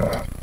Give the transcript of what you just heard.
Uh.